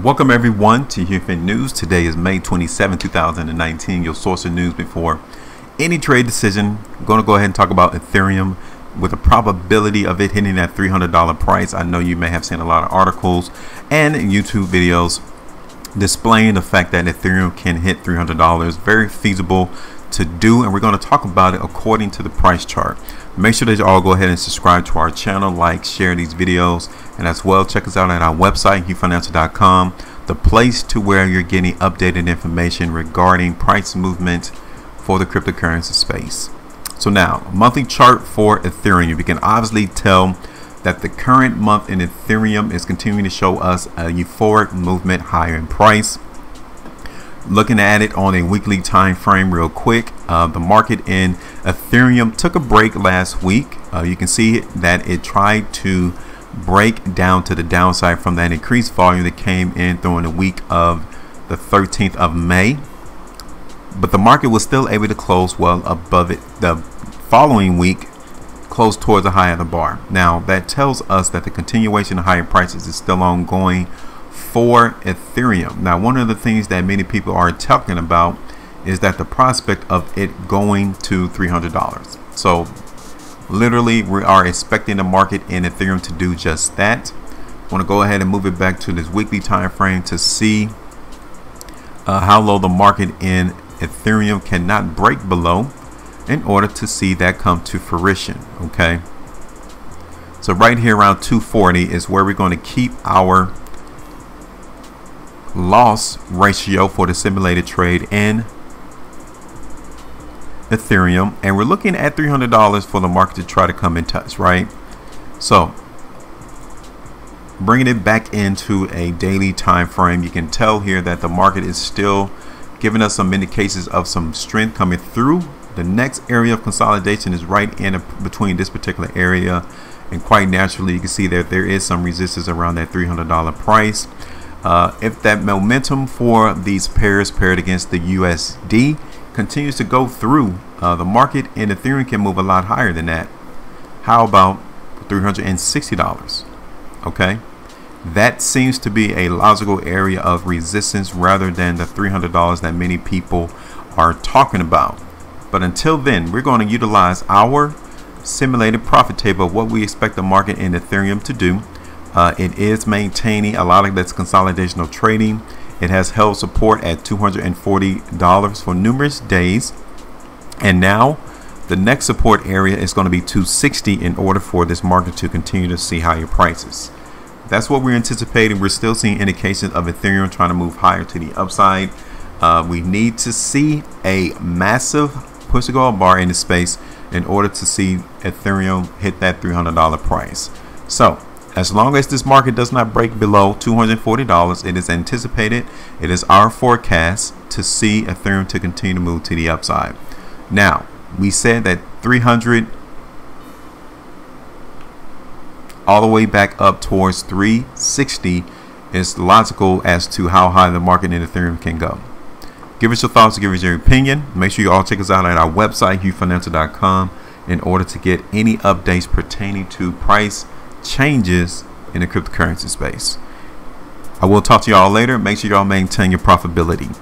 Welcome everyone to HueFin News. Today is May 27, 2019. Your source of news before any trade decision. I'm going to go ahead and talk about Ethereum with a probability of it hitting that $300 price. I know you may have seen a lot of articles and YouTube videos displaying the fact that Ethereum can hit $300. Very feasible to do and we're going to talk about it according to the price chart. Make sure that you all go ahead and subscribe to our channel, like, share these videos, and as well check us out at our website, huefinancial.com, the place to where you're getting updated information regarding price movement for the cryptocurrency space. So now, monthly chart for Ethereum. You can obviously tell that the current month in Ethereum is continuing to show us a euphoric movement higher in price. Looking at it on a weekly time frame real quick, uh, the market in Ethereum took a break last week. Uh, you can see that it tried to break down to the downside from that increased volume that came in during the week of the 13th of May. But the market was still able to close well above it the following week close towards the high of the bar. Now that tells us that the continuation of higher prices is still ongoing for Ethereum. Now, one of the things that many people are talking about is that the prospect of it going to $300. So, literally, we are expecting the market in Ethereum to do just that. I want to go ahead and move it back to this weekly time frame to see uh, how low the market in Ethereum cannot break below in order to see that come to fruition. Okay. So right here around 240 is where we're going to keep our loss ratio for the simulated trade in Ethereum. And we're looking at $300 for the market to try to come in touch right? So bringing it back into a daily time frame you can tell here that the market is still giving us some indications of some strength coming through. The next area of consolidation is right in a, between this particular area. And quite naturally you can see that there is some resistance around that $300 price uh, if that momentum for these pairs paired against the USD continues to go through, uh, the market in Ethereum can move a lot higher than that. How about $360? Okay. That seems to be a logical area of resistance rather than the $300 that many people are talking about. But until then, we're going to utilize our simulated profit table what we expect the market in Ethereum to do uh, it is maintaining a lot of this consolidation of trading. It has held support at $240 for numerous days. And now the next support area is going to be 260 in order for this market to continue to see higher prices. That's what we're anticipating. We're still seeing indications of Ethereum trying to move higher to the upside. Uh, we need to see a massive push to go bar in the space in order to see Ethereum hit that $300 price. So as long as this market does not break below $240, it is anticipated, it is our forecast to see Ethereum to continue to move to the upside. Now, we said that 300 all the way back up towards 360 is logical as to how high the market in Ethereum can go. Give us your thoughts, give us your opinion. Make sure you all check us out at our website, huefinancial.com, in order to get any updates pertaining to price changes in the cryptocurrency space. I will talk to y'all later. Make sure y'all maintain your profitability.